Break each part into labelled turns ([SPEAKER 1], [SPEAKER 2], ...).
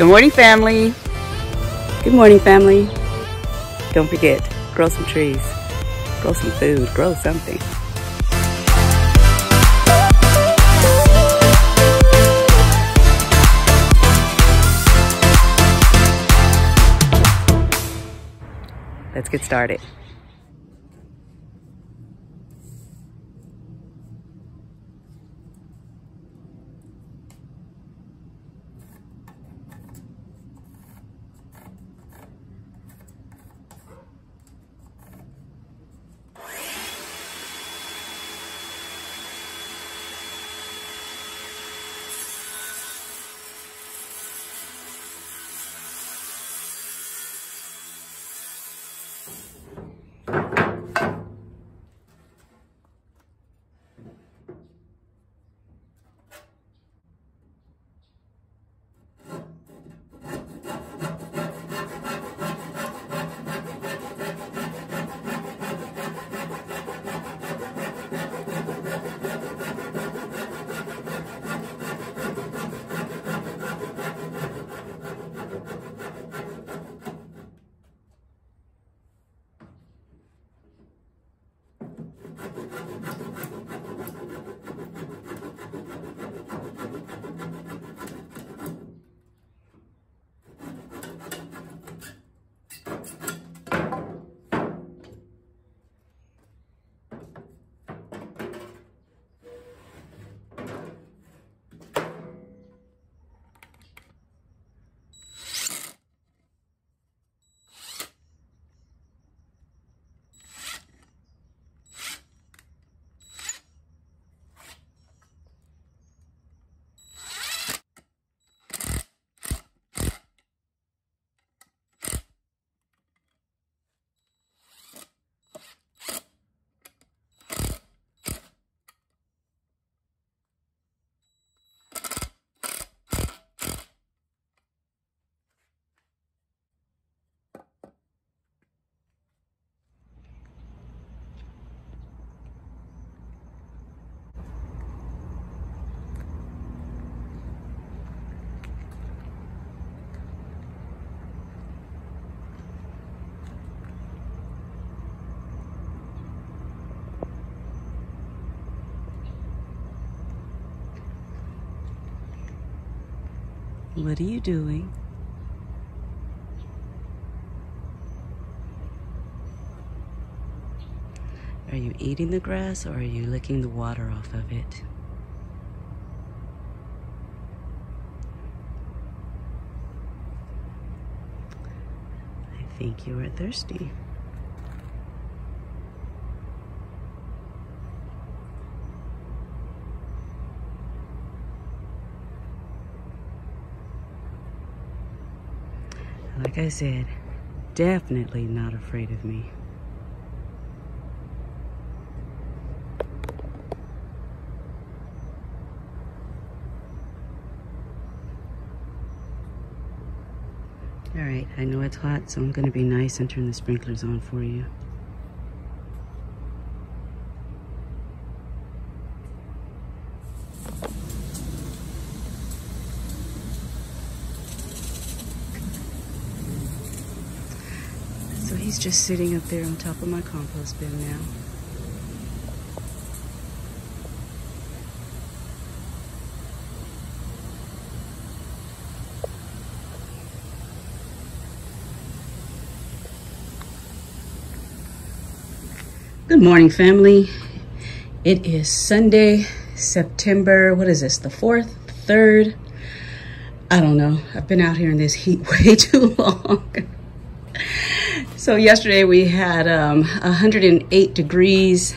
[SPEAKER 1] Good morning, family. Good morning, family. Don't forget, grow some trees, grow some food, grow something. Let's get started. What are you doing? Are you eating the grass or are you licking the water off of it? I think you are thirsty. Like I said, definitely not afraid of me. All right, I know it's hot, so I'm gonna be nice and turn the sprinklers on for you. So he's just sitting up there on top of my compost bin now. Good morning, family. It is Sunday, September, what is this, the 4th, 3rd? I don't know. I've been out here in this heat way too long. So yesterday we had um, 108 degrees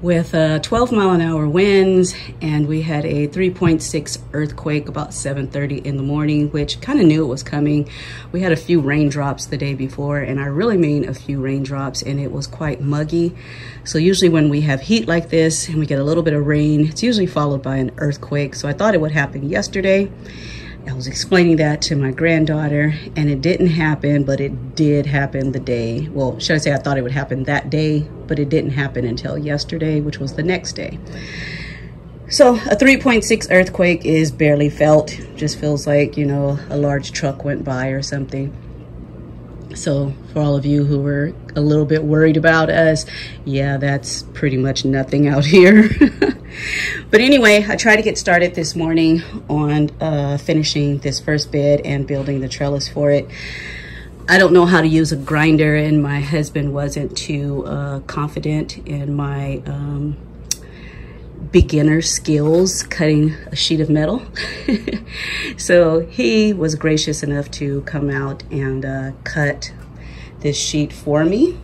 [SPEAKER 1] with uh, 12 mile an hour winds and we had a 3.6 earthquake about 7.30 in the morning which kind of knew it was coming. We had a few raindrops the day before and i really mean a few raindrops and it was quite muggy. So usually when we have heat like this and we get a little bit of rain it's usually followed by an earthquake. So i thought it would happen yesterday I was explaining that to my granddaughter and it didn't happen, but it did happen the day. Well, should I say I thought it would happen that day, but it didn't happen until yesterday, which was the next day. So a 3.6 earthquake is barely felt. Just feels like, you know, a large truck went by or something. So for all of you who were a little bit worried about us, yeah, that's pretty much nothing out here. but anyway, I tried to get started this morning on uh, finishing this first bed and building the trellis for it. I don't know how to use a grinder and my husband wasn't too uh, confident in my um, beginner skills cutting a sheet of metal. so he was gracious enough to come out and uh, cut this sheet for me.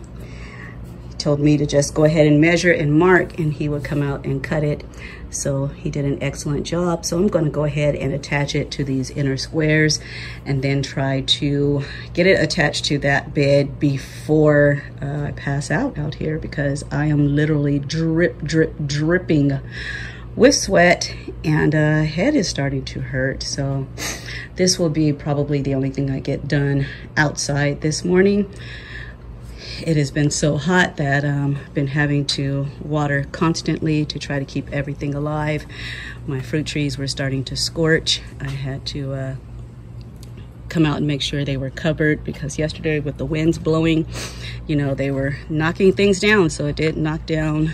[SPEAKER 1] He told me to just go ahead and measure and mark and he would come out and cut it. So he did an excellent job. So I'm gonna go ahead and attach it to these inner squares and then try to get it attached to that bed before uh, I pass out out here because I am literally drip, drip, dripping with sweat and uh, head is starting to hurt. So this will be probably the only thing I get done outside this morning it has been so hot that um, I've been having to water constantly to try to keep everything alive. My fruit trees were starting to scorch. I had to uh, come out and make sure they were covered because yesterday with the winds blowing, you know, they were knocking things down. So it did knock down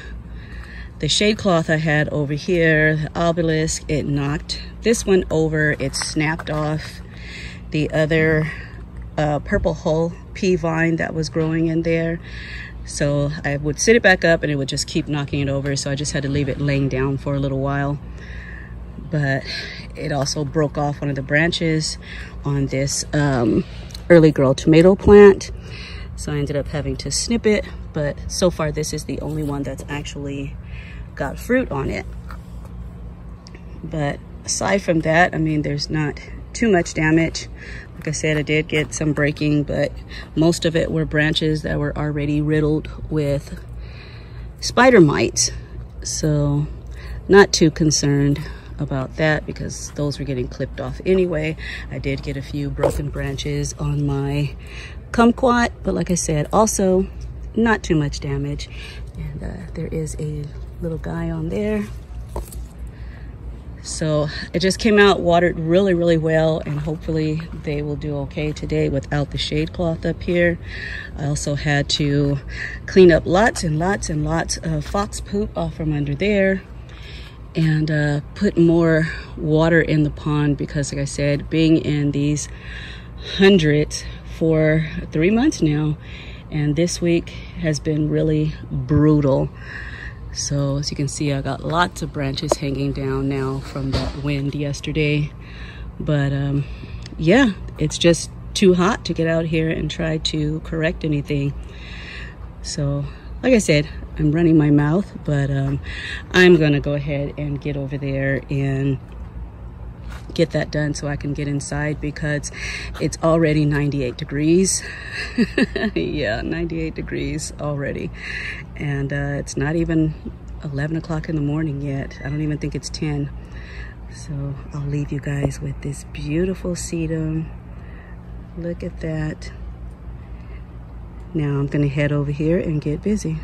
[SPEAKER 1] the shade cloth I had over here, the obelisk, it knocked this one over, it snapped off. The other uh, purple hull pea vine that was growing in there. So I would sit it back up and it would just keep knocking it over. So I just had to leave it laying down for a little while. But it also broke off one of the branches on this um, early girl tomato plant. So I ended up having to snip it. But so far this is the only one that's actually got fruit on it. But aside from that, I mean, there's not too much damage. Like I said, I did get some breaking, but most of it were branches that were already riddled with spider mites. So not too concerned about that because those were getting clipped off anyway. I did get a few broken branches on my kumquat, but like I said, also not too much damage. And uh, there is a little guy on there so it just came out watered really, really well and hopefully they will do okay today without the shade cloth up here. I also had to clean up lots and lots and lots of fox poop off from under there and uh, put more water in the pond because like I said, being in these hundreds for three months now and this week has been really brutal. So as you can see, I got lots of branches hanging down now from that wind yesterday. But um, yeah, it's just too hot to get out here and try to correct anything. So like I said, I'm running my mouth, but um, I'm gonna go ahead and get over there and get that done so I can get inside because it's already 98 degrees. yeah, 98 degrees already. And uh, it's not even 11 o'clock in the morning yet. I don't even think it's 10. So I'll leave you guys with this beautiful sedum. Look at that. Now I'm gonna head over here and get busy.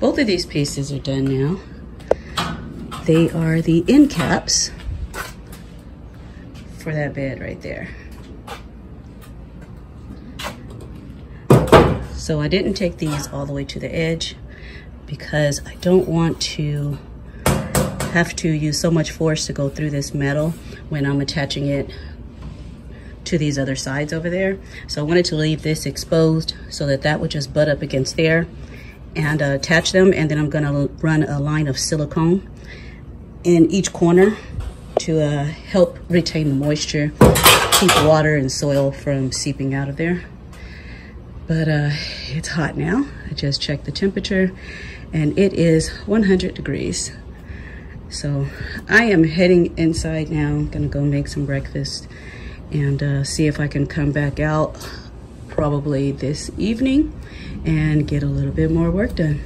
[SPEAKER 1] Both of these pieces are done now. They are the end caps for that bed right there. So I didn't take these all the way to the edge because I don't want to have to use so much force to go through this metal when I'm attaching it to these other sides over there. So I wanted to leave this exposed so that that would just butt up against there and uh, attach them. And then I'm gonna run a line of silicone in each corner to uh, help retain the moisture, keep water and soil from seeping out of there. But uh, it's hot now. I just checked the temperature and it is 100 degrees. So I am heading inside now. I'm gonna go make some breakfast and uh, see if I can come back out probably this evening and get a little bit more work done.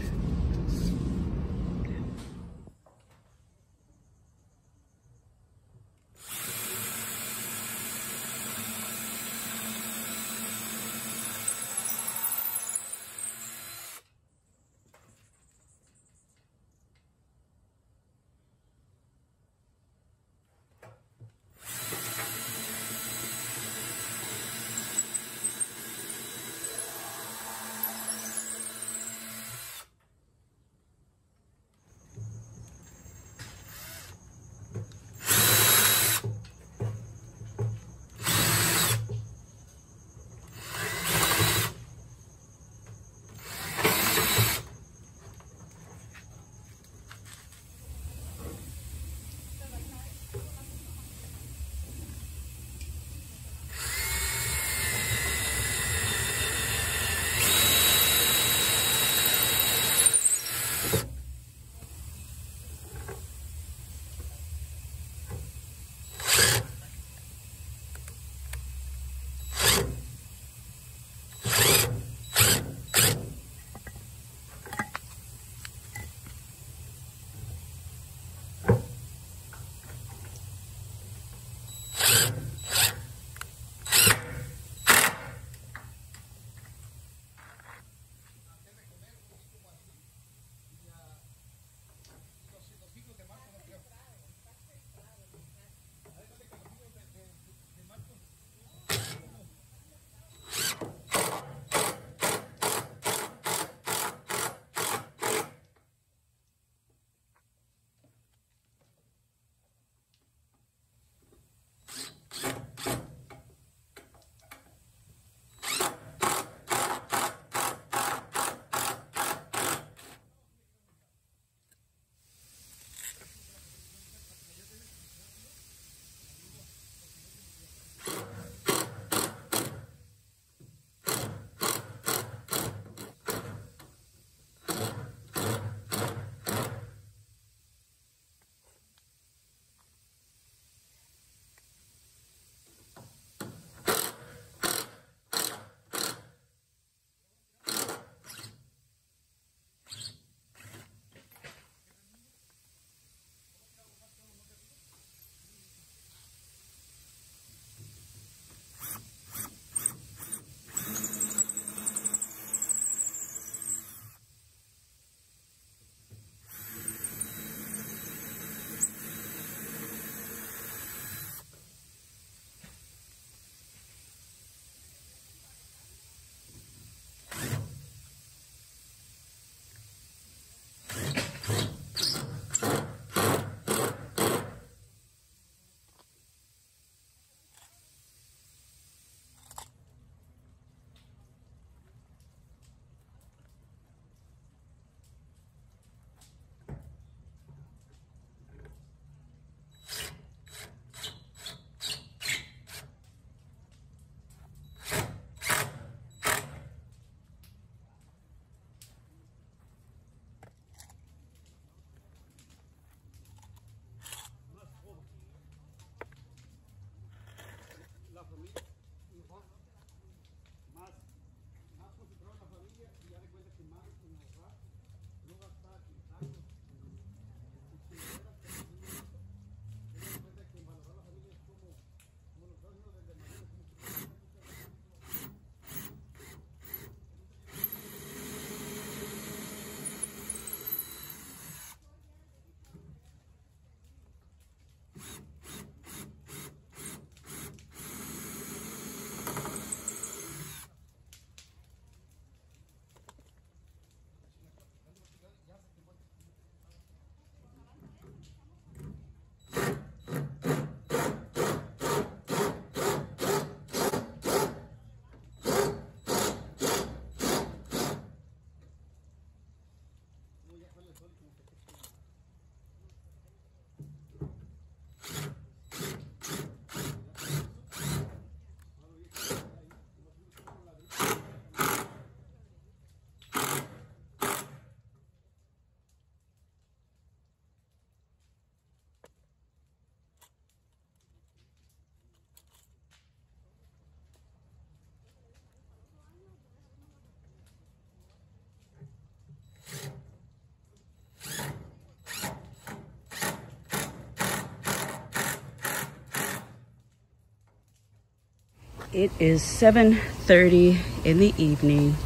[SPEAKER 1] It is 7.30 in the evening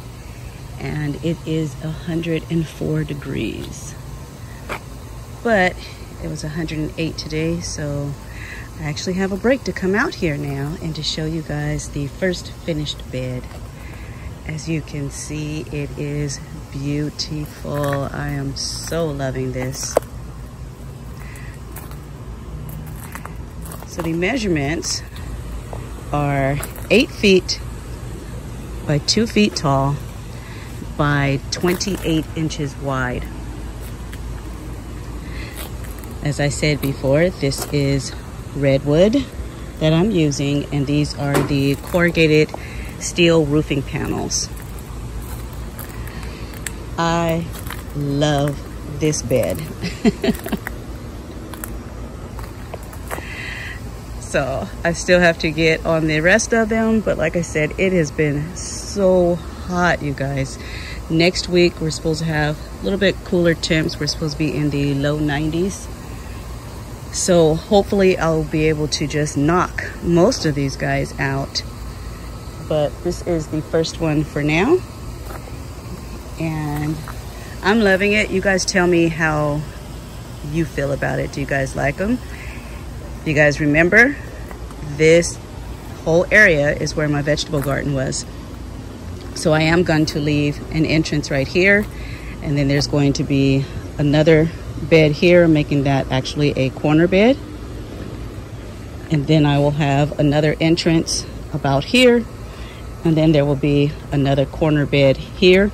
[SPEAKER 1] and it is 104 degrees. But it was 108 today, so I actually have a break to come out here now and to show you guys the first finished bed. As you can see, it is beautiful. I am so loving this. So the measurements are eight feet by two feet tall by 28 inches wide. As I said before, this is redwood that I'm using and these are the corrugated steel roofing panels. I love this bed. so I still have to get on the rest of them but like I said it has been so hot you guys next week we're supposed to have a little bit cooler temps we're supposed to be in the low 90s so hopefully I'll be able to just knock most of these guys out. But this is the first one for now. And I'm loving it. You guys tell me how you feel about it. Do you guys like them? You guys remember this whole area is where my vegetable garden was. So I am going to leave an entrance right here. And then there's going to be another bed here, making that actually a corner bed. And then I will have another entrance about here. And then there will be another corner bed here.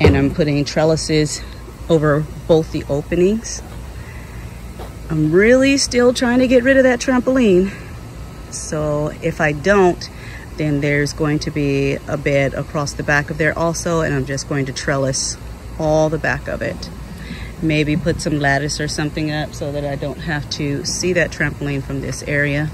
[SPEAKER 1] And I'm putting trellises over both the openings. I'm really still trying to get rid of that trampoline. So if I don't, then there's going to be a bed across the back of there also. And I'm just going to trellis all the back of it maybe put some lattice or something up so that I don't have to see that trampoline from this area.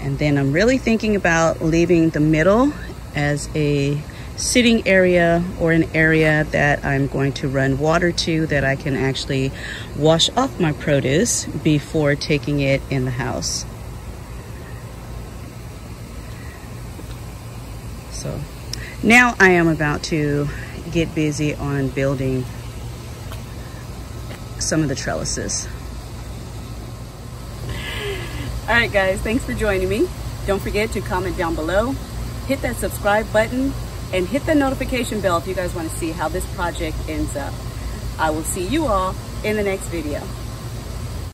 [SPEAKER 1] And then I'm really thinking about leaving the middle as a sitting area or an area that I'm going to run water to that I can actually wash off my produce before taking it in the house. So now I am about to get busy on building some of the trellises. All right, guys, thanks for joining me. Don't forget to comment down below, hit that subscribe button, and hit the notification bell if you guys want to see how this project ends up. I will see you all in the next video.